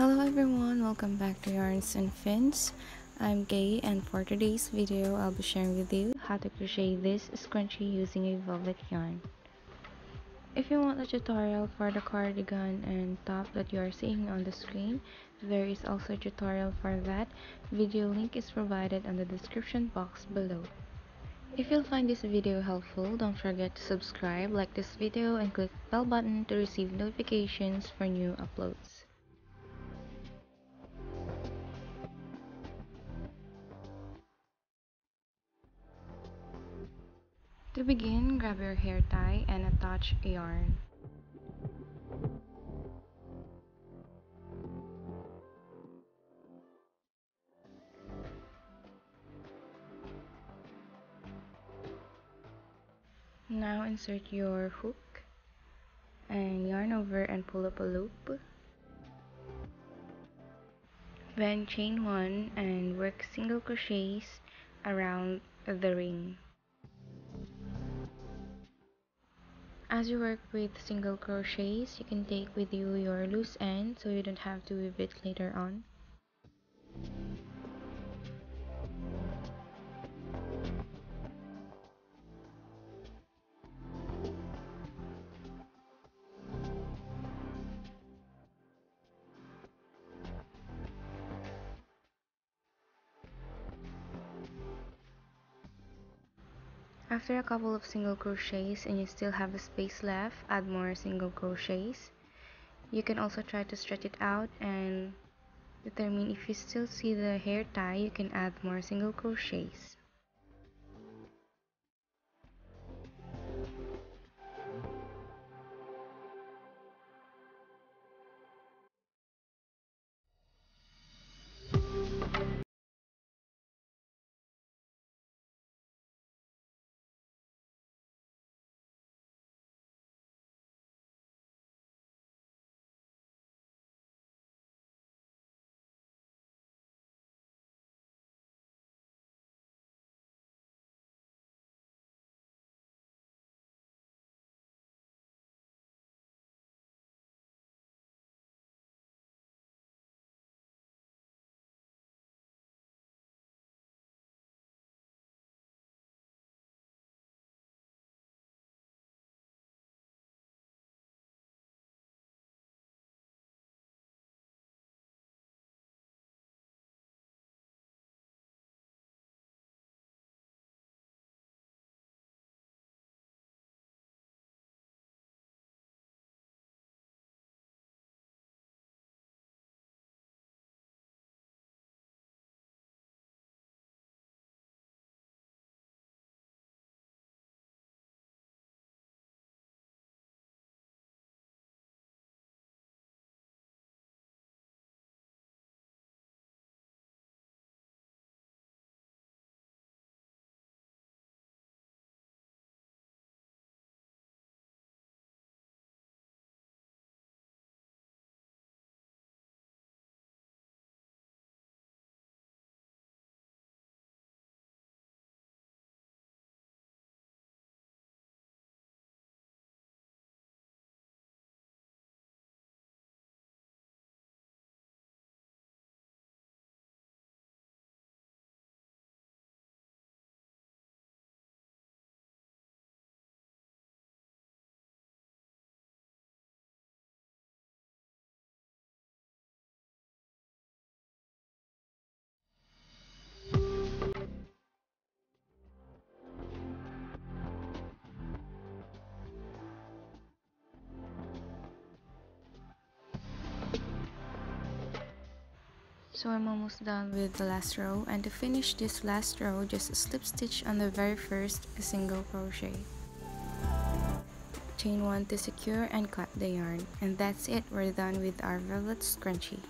Hello everyone, welcome back to Yarns and Fins. I'm Kaye and for today's video I'll be sharing with you how to crochet this scrunchie using a velvet yarn. If you want a tutorial for the cardigan and top that you are seeing on the screen, there is also a tutorial for that. Video link is provided on the description box below. If you find this video helpful, don't forget to subscribe, like this video, and click the bell button to receive notifications for new uploads. To begin, grab your hair tie and attach a yarn. Now insert your hook and yarn over and pull up a loop. Then chain one and work single crochets around the ring. As you work with single crochets, you can take with you your loose end so you don't have to weave it later on. After a couple of single crochets and you still have a space left, add more single crochets. You can also try to stretch it out and determine if you still see the hair tie, you can add more single crochets. So I'm almost done with the last row and to finish this last row just slip stitch on the very first single crochet. Chain 1 to secure and cut the yarn and that's it we're done with our velvet scrunchie.